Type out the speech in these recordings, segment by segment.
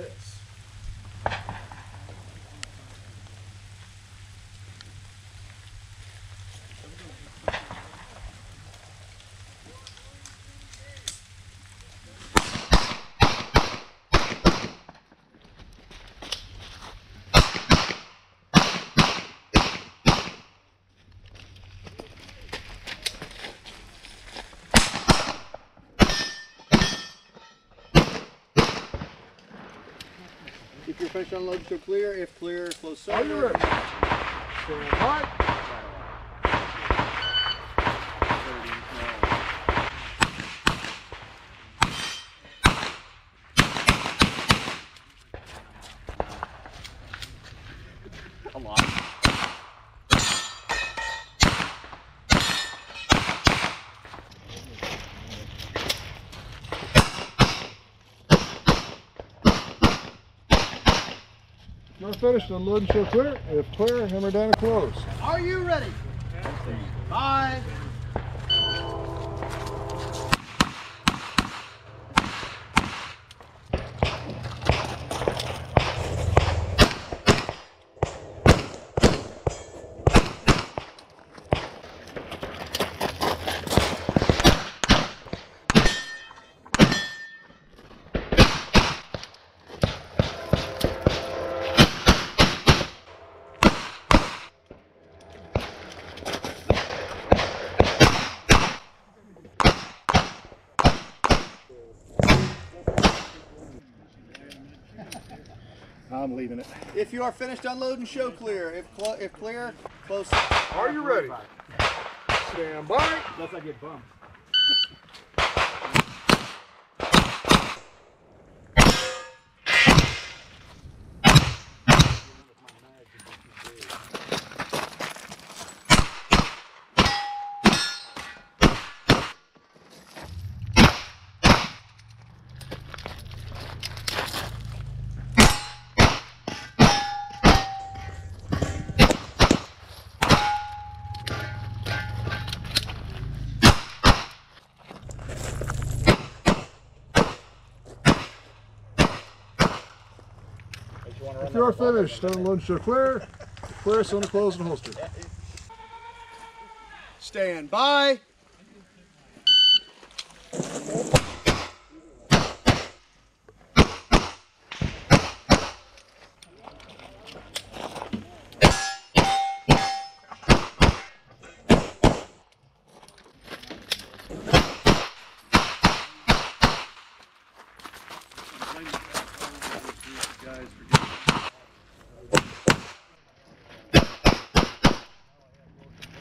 This. If you're finished unload, clear. If clear, close Are you cylinder. ready? Stand by. A lot. Not finished. Unload and show clear. If clear, hammer down and close. Are you ready? Bye. I'm leaving it. If you are finished unloading, show clear. If cl- if clear, close. Are you ready? Stand by. Unless I get bumped. If you're finished, unload and show clear. Clear, cylinder closed and holster. Stand by.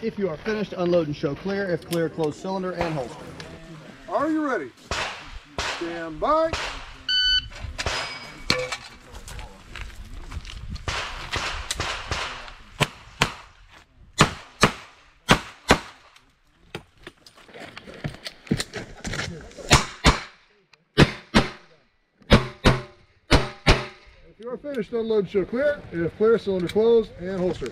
If you are finished, unload and show clear. If clear, close cylinder and holster. Are you ready? Stand by. If you are finished, unload and show clear. If clear, cylinder closed and holster.